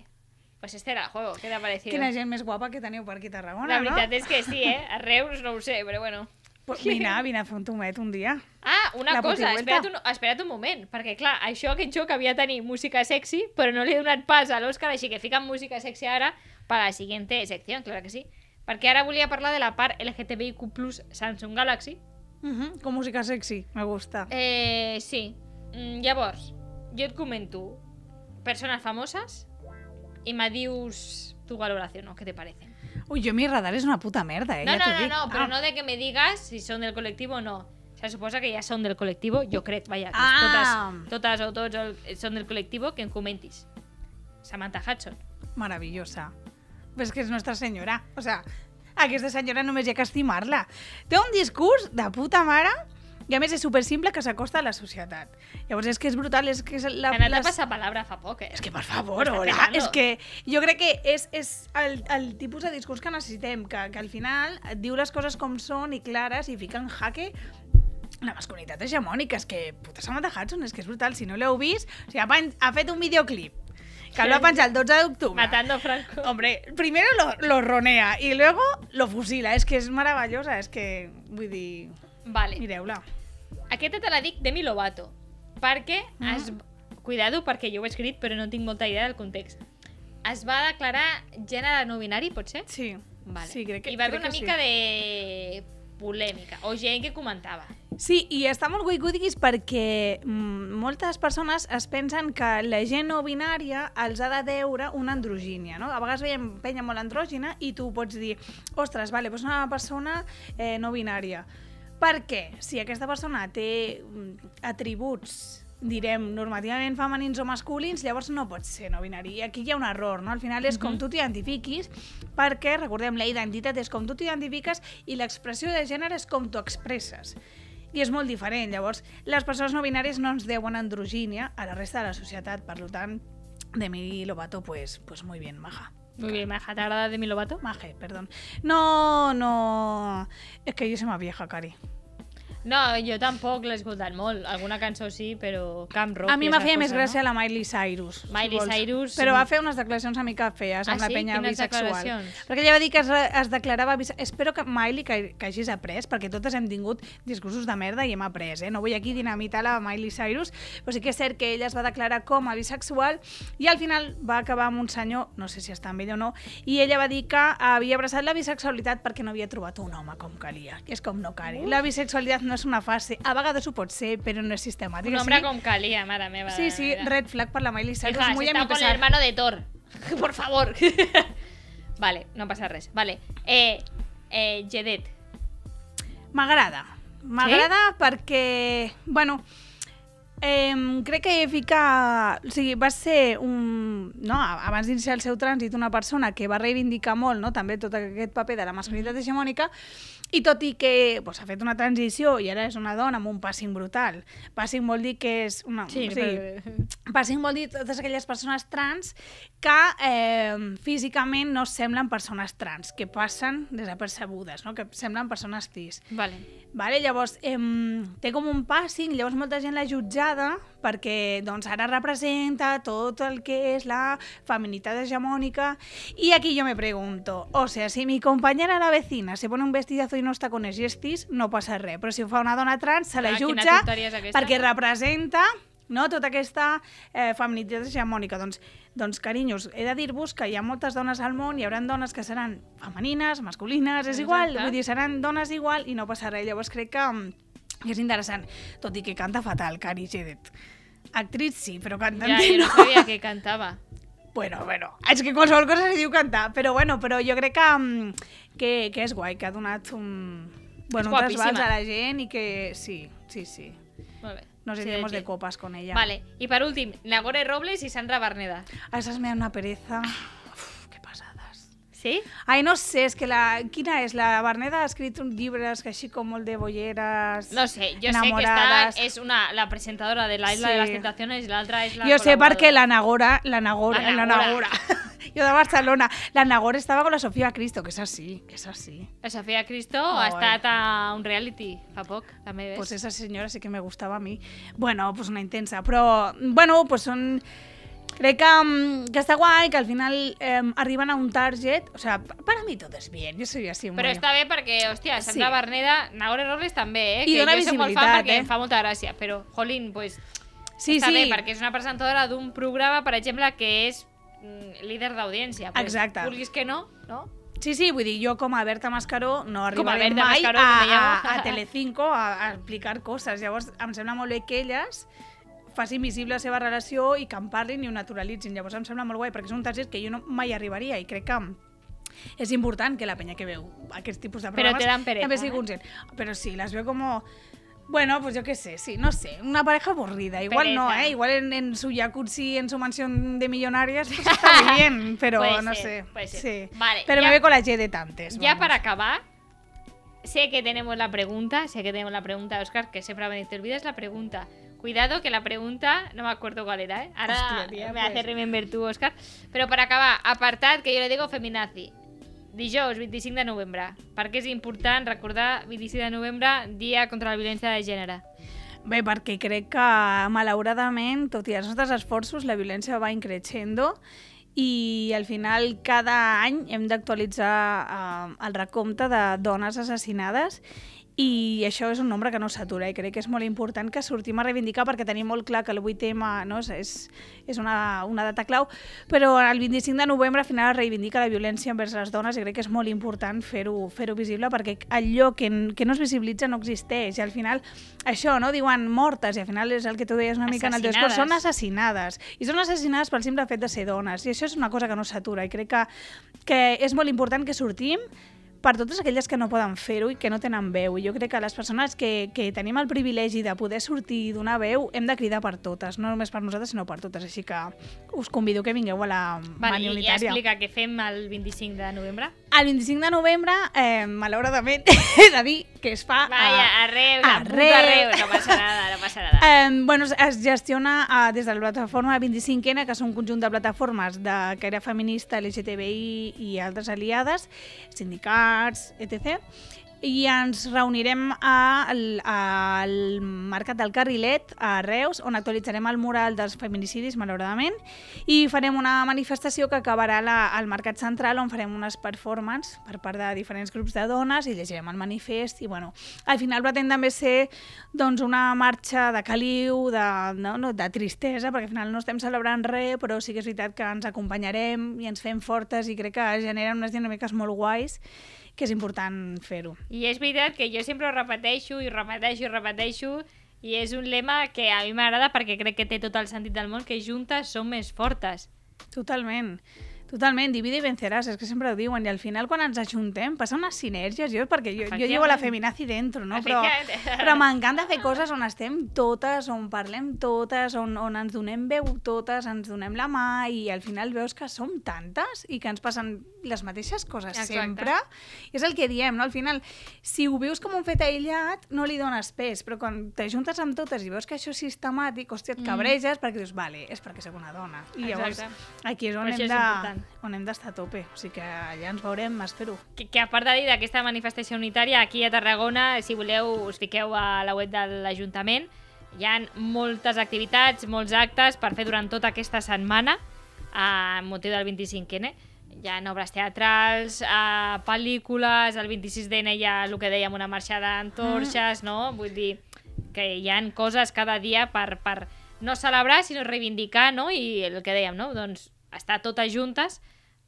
Pues este era el juego, ¿qué te ha parecido? Quina gent més guapa que teniu per aquí a Tarragona, La veritat no? és que sí, eh? A Reus no ho sé, però bueno. Pues vine, vine a fer un tomet un dia. Ah, una La cosa, espera't un, espera't un moment, perquè clar, això aquest joc havia de tenir música sexy, però no li he donat pas a l'Òscar, així que fiquen música sexy ara per a la siguiente secció, clar que sí. Perquè ara volia parlar de la part LGTBIQ+, Samsung Galaxy. Uh -huh, con música sexy, me gusta. Eh, sí. Mm, llavors, jo et comento persones famoses i me dius tu valoració, ¿no? ¿Qué te parece? Uy, yo mi radar es una puta merda, eh, No, no, no, no, però Ah. no de que me digas si són del col·lectiu o no. Se suposa que ja són del col·lectiu, jo crec, vaja, que Ah. totes, totes o tots el- són del col·lectiu, que em comentis. Samantha Hudson. Maravillosa. Pues que és Nostra Senyora. O sea, aquesta senyora només hi ha que estimar-la. Té un discurs de puta mare i a més és super simple que s'acosta a la societat. Llavors és que és brutal, és que és la... T'ha anat a les- passar palabra fa poc, eh? És que, per favor, hola, és que jo crec que és, és el, el tipus de discurs que necessitem, que, que al final et diu les coses com són i clares i fica en jaque la masculinitat hegemònica. És que, puta Samantha Hudson, és que és brutal. Si no l'heu vist, o sigui, ha, ha fet un videoclip que el va penjar el 12 d'octubre. Matando Franco. Hombre, primero lo, lo ronea y luego lo fusila. És que és meravellosa, és que, vull dir, Vale. mireu-la. Aquesta te la dic Demi Lovato. Perquè Mm. es... Cuidado, perquè jo ho he escrit, però no tinc molta idea del context. Es va declarar gènere no binari, pot ser? Sí, Vale. sí, crec que, I va haver una mica sí. de polèmica, o gent que comentava. Sí, i està molt guai que ho diguis perquè mm, moltes persones es pensen que la gent no binària els ha de deure una androgínia, no? A vegades veiem penya molt andrògina i tu pots dir, ostres, vale, doncs una persona eh, no binària. Perquè si aquesta persona té mm, atributs direm, normativament femenins o masculins, llavors no pot ser no binari. I aquí hi ha un error, no? Al final és com tu t'identifiquis, perquè, recordem, la identitat és com tu t'identifiques i l'expressió de gènere és com tu expresses. I és molt diferent. Llavors, les persones no binàries no ens deuen androgínia a la resta de la societat. Per tant, Demi Lovato, pues, pues muy bien, maja. Muy bien, Maja, ¿t'agrada Demi Lovato? Maje, perdón. No, no... Es que yo soy más vieja, Cari. No, jo tampoc l'he escoltat molt. Alguna cançó sí, però Camp Rock... A mi m'ha la feia més gràcia la Miley Cyrus. si Miley vols. Cyrus, Però va fer unes declaracions una mica amb Ah, la sí? penya Quines bisexual. Perquè ella va dir que es, es declarava bisexual. Espero que Miley que, que hagis après, perquè totes hem tingut discursos de merda i hem après, eh? No vull aquí dinamitar la Miley Cyrus, però sí que és cert que ella es va declarar com a bisexual i al final va acabar amb un senyor, no sé si està amb ell o no, i ella va dir que havia abraçat la bisexualitat perquè no havia trobat un home com calia. Que és com no cali. La bisexualitat no és una fase. A vegades ho pot ser, però no és sistemàtic. Un hombre com calia, mare meva. Sí, sí, red flag per la Miley Cyrus. Hija, muy mi está con el hermano de Thor. Por favor. vale, no passa res. Vale. Eh, eh, Jedet. M'agrada. M'agrada perquè, bueno, eh, crec que fica... O sigui, va ser un... No, abans d'iniciar el seu trànsit, una persona que va reivindicar molt no? també tot aquest paper de la masculinitat hegemònica i tot i que pues, ha fet una transició i ara és una dona amb un passing brutal. Passing vol dir que és una... Sí, o sigui, però- Passing vol dir totes aquelles persones trans que eh, físicament no semblen persones trans, que passen desapercebudes, no? que semblen persones cis. Vale. Vale, llavors, em, té com un passing, llavors molta gent l'ha jutjada perquè doncs, ara representa tot el que és la feminitat hegemònica. I aquí jo me pregunto, o sea, si mi compañera la vecina se pone un vestidazo y no está con és cis, no passa res, però si ho fa una dona trans se la Ah, jutja perquè representa no, tota aquesta eh, feminitat hegemònica. Doncs, doncs, carinyos, he de dir-vos que hi ha moltes dones al món, hi haurà dones que seran femenines, masculines, és igual, Exacte. vull dir, seran dones igual i no passarà res. Llavors crec que, mm, que és interessant, tot i que canta fatal, Cari Gedet. Actriz sí, però cantant Ja, no no. sabia que cantava. Bueno, bueno, és que qualsevol cosa se diu cantar, però bueno, però jo crec que, mm, que, que és guai, que ha donat un, bueno, un trasbals a la gent i que sí, sí, sí. Molt bé. Nos iremos que- de copas con ella. Vale. Y para últim, Nagore Robles y Sandra Barneda. A esas me dan una pereza. ¿Sí? Ai, no sé, és que la... Quina és? La Berneda ha escrit uns llibres que així com de bolleres... No sé, yo sé que está, enamorades. es una, la presentadora de la Isla Sí. de las Tentaciones y la otra es la Jo sé perquè la Nagora, la Nagora, La Nagora. Jo de Barcelona, la Nagora estava con la Sofía Cristo, que és així, que és així. La Sofía Cristo ha estat a un reality fa poc, també ves? Pues esa señora sí que me gustaba a mí. Bueno, pues una intensa, però, bueno, pues són... Crec que, mm, que està guai, que al final eh, arriben a un target... O sea, pa- para mí todo es bien, yo soy así Però està bé perquè, hòstia, Sandra Sí. Barneda, Nagore Robles també, eh? I que dona jo soc molt fan perquè eh? em fa molta gràcia, però, jolín, pues, Sí, està sí. bé, perquè és una presentadora d'un programa, per exemple, que és mm, líder d'audiència. Pues, Exacte. Vulguis que no, no? Sí, sí, vull dir, jo com a Berta Mascaró no Com a arribaré Berta mai Mascaró, a, a, a Telecinco a, a explicar coses. Llavors, em sembla molt bé que elles facin visible la seva relació i que en parlin i ho naturalitzin. Llavors em sembla molt guai, perquè és un target que jo no mai arribaria i crec que és important que la penya que veu aquest tipus de Però programes te dan pereza, també sigui eh? conscient. Però sí, les veo como... Bueno, pues yo qué sé, sí, no sé, una pareja aburrida. Igual no, Pereza. ¿eh? Igual en, en su jacuzzi, en su mansión de millonarias, pues está muy bien, pero Puede no ser, sé. puede ser. Sí. Vale, pero ya- me ve con la Y de tantes. Ya vamos. para acabar, sé que tenemos la pregunta, sé que tenemos la pregunta, Oscar, que siempre me te olvidas la pregunta. Cuidado que la pregunta, no me acuerdo cuál era, ¿eh? Ahora Hostia, tía, me pues. hace remember tú, Oscar. Pero para acabar, apartat que jo le digo feminazi. Dijous, 25 de novembre. Perquè és important recordar 25 de novembre, Dia contra la Violència de Gènere. Bé, perquè crec que, malauradament, tot i els nostres esforços, la violència va increixendo i al final cada any hem d'actualitzar eh, el recompte de dones assassinades i això és un nombre que no s'atura i crec que és molt important que sortim a reivindicar perquè tenim molt clar que el 8M no, és, és, una, una data clau. Però el 25 de novembre al final es reivindica la violència envers les dones i crec que és molt important fer-ho fer visible perquè allò que, que no es visibilitza no existeix. I al final això, no? Diuen mortes i al final és el que tu deies una mica en el discurs, són assassinades. I són assassinades pel simple fet de ser dones. I això és una cosa que no s'atura. I crec que, que és molt important que sortim per totes aquelles que no poden fer-ho i que no tenen veu. I jo crec que les persones que, que tenim el privilegi de poder sortir i donar veu hem de cridar per totes, no només per nosaltres sinó per totes. Així que us convido que vingueu a la Vale, Mani i, i Unitària. explica què fem el 25 de novembre. El 25 de novembre, eh, malauradament, he de dir que es fa... Vaya, a- arreu, la arreu. puta arreu, no passa nada, no passa nada. Eh, bueno, es- es gestiona eh, des de la plataforma 25N, que és un conjunt de plataformes de caire feminista, LGTBI i altres aliades, sindicats, etc. i ens reunirem al, al Mercat del Carrilet, a Reus, on actualitzarem el mural dels feminicidis, malauradament, i farem una manifestació que acabarà la, al Mercat Central, on farem unes performances per part de diferents grups de dones i llegirem el manifest, i bueno, al final pretén també ser doncs, una marxa de caliu, de, no, no, de tristesa, perquè al final no estem celebrant res, però sí que és veritat que ens acompanyarem i ens fem fortes i crec que generen unes dinàmiques molt guais que és important fer-ho. I és veritat que jo sempre ho repeteixo i repeteixo i repeteixo i és un lema que a mi m'agrada perquè crec que té tot el sentit del món, que juntes som més fortes. Totalment. Totalment, divide i venceràs, és que sempre ho diuen, i al final quan ens ajuntem passa unes sinergies, jo, perquè jo, jo llevo la feminazi dentro, no? Però, però m'encanta fer coses on estem totes, on parlem totes, on, on ens donem veu totes, ens donem la mà, i al final veus que som tantes i que ens passen les mateixes coses Exacte. sempre. I és el que diem, no? Al final, si ho vius com un fet aïllat, no li dones pes, però quan t'ajuntes amb totes i veus que això és sistemàtic, hòstia, et cabreges perquè dius, vale, és perquè sóc una dona. I llavors, Exacte. aquí és on Però hem és de important. On hem d'estar a tope. O sigui que allà ens veurem, espero. Que, que a part de dir d'aquesta manifestació unitària, aquí a Tarragona, si voleu, us fiqueu a la web de l'Ajuntament. Hi ha moltes activitats, molts actes per fer durant tota aquesta setmana, a motiu del 25N. Hi ha obres teatrals, eh, pel·lícules, el 26d'N hi ha el que dèiem, una marxa d'antorxes, no? Vull dir que hi han coses cada dia per, per no celebrar, sinó reivindicar, no? I el que dèiem, no? Doncs estar totes juntes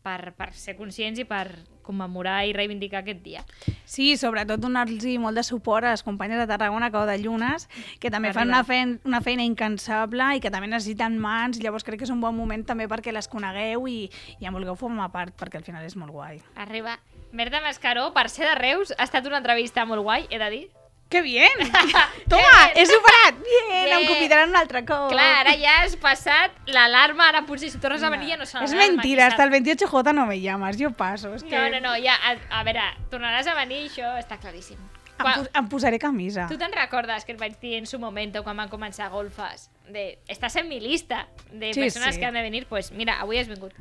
per, per ser conscients i per commemorar i reivindicar aquest dia. Sí, sobretot donar-los molt de suport a les companyes de Tarragona Cau de Llunes, que també Per fan una feina, una feina incansable i que també necessiten mans, llavors crec que és un bon moment també perquè les conegueu i, i en vulgueu formar part, perquè al final és molt guai. Arriba. Berta Mascaró, per ser de Reus, ha estat una entrevista molt guai, he de dir. Que bien! Toma, he superat! Bien, Bien. em convidaran un altre cop. Clar, ara ja has passat l'alarma, ara potser si tornes a venir ja no serà És mentira, hasta el 28J no me llamas, jo passo. És que No, no, no, ja, a, a veure, tornaràs a venir, això està claríssim. Quan, em posaré camisa. tu te'n recordes que et vaig dir en su moment quan van començar golfes? De, estàs en mi lista de Sí, persones sí. que han de venir, pues mira, avui has vingut.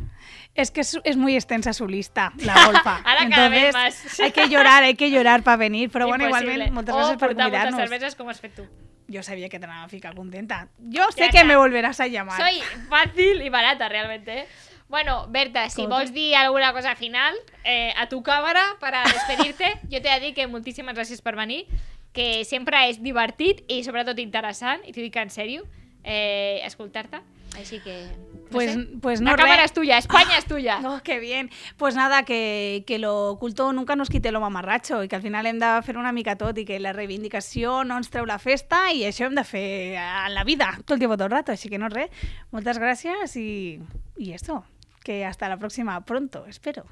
Es que es, es muy extensa su lista, la golfa. Ahora cada vez más. Hay que llorar, hay que llorar para venir. Però bueno, igualment, moltes o gràcies per portar moltes convidar-nos. cerveses com has fet tu. Yo sabía que te anava a ficar contenta. Yo sé Ya que está. me volverás a llamar. Soy fácil y barata, realmente. ¿eh? Bueno, Berta, si vols dir alguna cosa final, eh, a tu càmera per a despedir-te, jo t'he de dir que moltíssimes gràcies per venir, que sempre és divertit i sobretot interessant, i t'ho dic en sèrio, eh, escoltar-te. Així que... No Pues, sé. pues no La cámara re- es tuya, España es tuya. Oh, qué bien. Pues nada, que, que lo oculto nunca nos quite lo mamarratxo i que al final hem de fer una mica tot i que la reivindicació no ens treu la festa i això hem de fer en la vida tot el tiempo, tot el rato. Així que no res, moltes gràcies i, i esto, que hasta la próxima pronto, espero.